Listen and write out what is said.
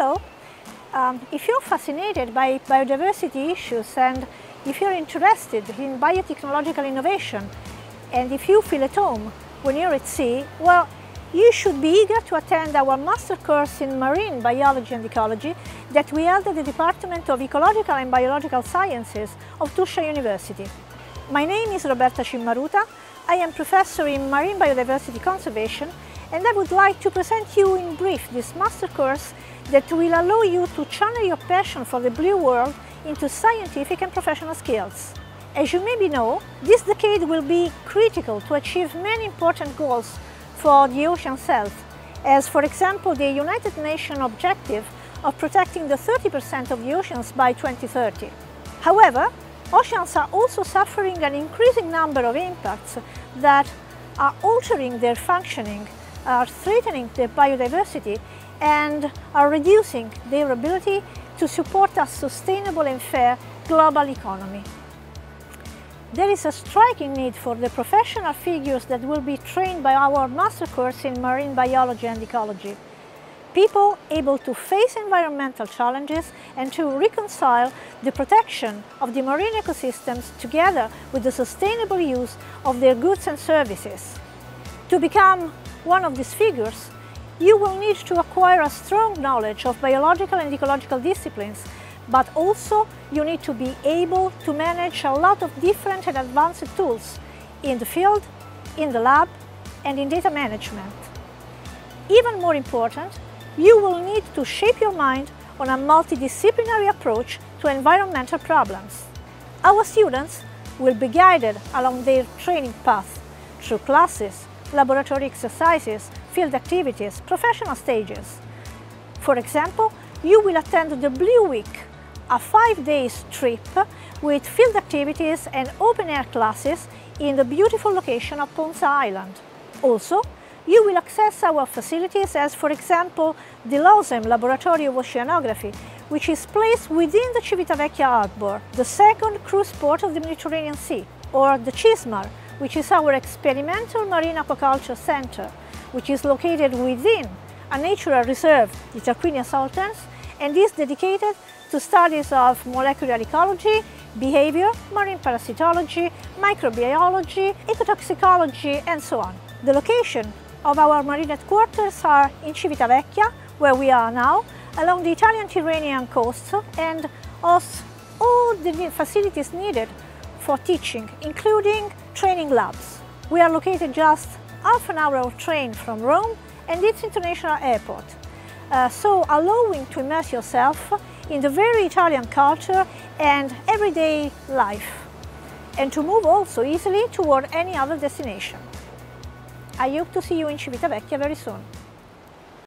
Hello! Um, if you're fascinated by biodiversity issues and if you're interested in biotechnological innovation and if you feel at home when you're at sea, well, you should be eager to attend our master course in marine biology and ecology that we held at the Department of Ecological and Biological Sciences of Tuscia University. My name is Roberta Cimmaruta. I am professor in marine biodiversity conservation and I would like to present you in brief this master course that will allow you to channel your passion for the blue world into scientific and professional skills. As you maybe know, this decade will be critical to achieve many important goals for the ocean's health, as for example the United Nations objective of protecting the 30% of the oceans by 2030. However, oceans are also suffering an increasing number of impacts that are altering their functioning are threatening the biodiversity and are reducing their ability to support a sustainable and fair global economy. There is a striking need for the professional figures that will be trained by our master course in marine biology and ecology. People able to face environmental challenges and to reconcile the protection of the marine ecosystems together with the sustainable use of their goods and services. To become one of these figures, you will need to acquire a strong knowledge of biological and ecological disciplines, but also you need to be able to manage a lot of different and advanced tools in the field, in the lab, and in data management. Even more important, you will need to shape your mind on a multidisciplinary approach to environmental problems. Our students will be guided along their training path through classes, laboratory exercises, field activities, professional stages. For example, you will attend the Blue Week, a five days trip with field activities and open-air classes in the beautiful location of Ponza Island. Also, you will access our facilities as, for example, the LOSEM Laboratory of Oceanography, which is placed within the Civitavecchia Harbour, the second cruise port of the Mediterranean Sea, or the CISMAR, which is our experimental marine aquaculture center, which is located within a natural reserve, the Tarquinia Saltpans, and is dedicated to studies of molecular ecology, behavior, marine parasitology, microbiology, ecotoxicology, and so on. The location of our marine headquarters are in Civitavecchia, where we are now, along the Italian-Tyrrhenian coast, and hosts all the facilities needed for teaching, including training labs. We are located just half an hour of train from Rome and its international airport, uh, so allowing to immerse yourself in the very Italian culture and everyday life, and to move also easily toward any other destination. I hope to see you in Civitavecchia very soon.